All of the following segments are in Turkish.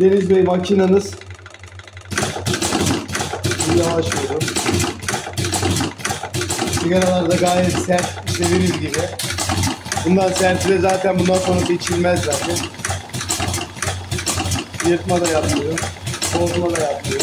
Deniz Bey makinanız. Yavaş vurun. Sigaralar da gayet sert istediğiniz gibi. Bundan serti de zaten bundan sonrası içilmez zaten. Yırtma da yapmıyor. Bozma da yapmıyor.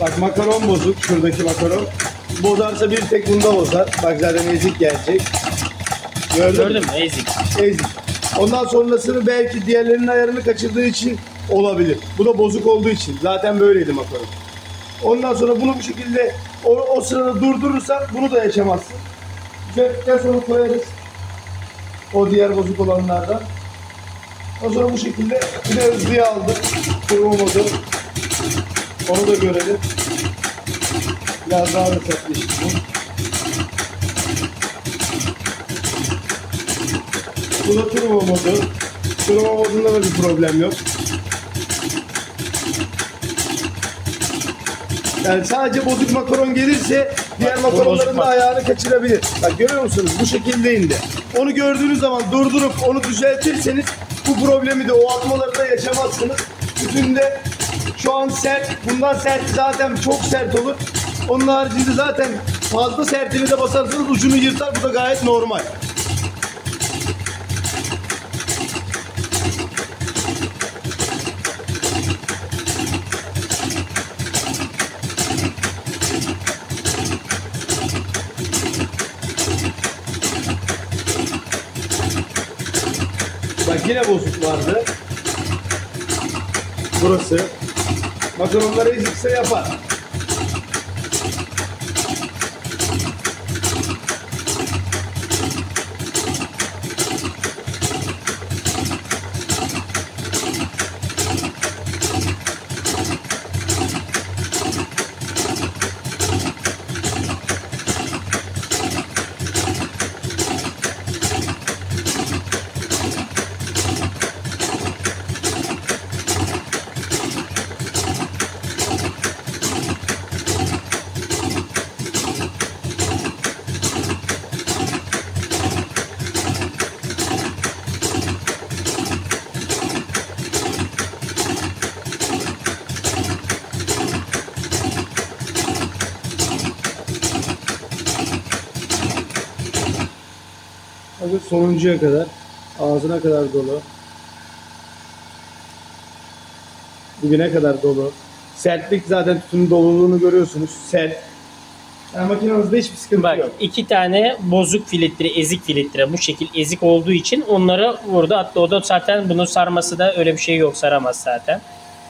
Bak makaron bozuk. Şuradaki makaron. Bozarsa bir tek bunda bozar. Bak zaten ezik gelecek. Gördün, mü? Gördün mü? Ezik. Ezik. Ondan sonrasını belki diğerlerinin ayarını kaçırdığı için olabilir. Bu da bozuk olduğu için. Zaten böyleydi makaron. Ondan sonra bunu bu şekilde o, o sırada durdurursan bunu da yaşamazsın. Düzelttikten sonra koyarız. O diğer bozuk olanlardan. O sonra bu şekilde bir de hızlıya aldık. Modu. Onu da görelim. Biraz daha da sertleşti bu. Da turbo modu. Turbo modunda da bir problem yok. Yani sadece bozuk makaron gelirse diğer makaronların da ayağını kaçırabilir. Bak görüyor musunuz? Bu şekilde indi. Onu gördüğünüz zaman durdurup onu düzeltirseniz bu problemi de o atmaları da yaşamazsınız. Bütünde şu an sert. Bundan sert zaten çok sert olur. Onun haricinde zaten fazla sertini de basarsanız ucunu yırtar. Bu da gayet normal. Bak yine bozuk vardı. Burası. Makaronları ezikse yapar. Bakın sonuncuya kadar. Ağzına kadar dolu. Dibine kadar dolu. Sertlik zaten tütünün doluluğunu görüyorsunuz. Sert. Yani makinenizde hiçbir sıkıntı Bak yok. iki tane bozuk filtre, ezik filtre bu şekil ezik olduğu için onları vurdu. Hatta o da zaten bunu sarması da öyle bir şey yok saramaz zaten.